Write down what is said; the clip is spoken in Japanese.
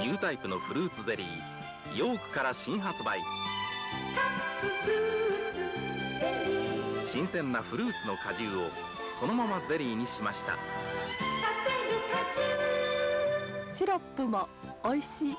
ニュータイプのフルーツゼリーヨークから新発売。新鮮なフルーツの果汁をそのままゼリーにしました。シロップも美味しい。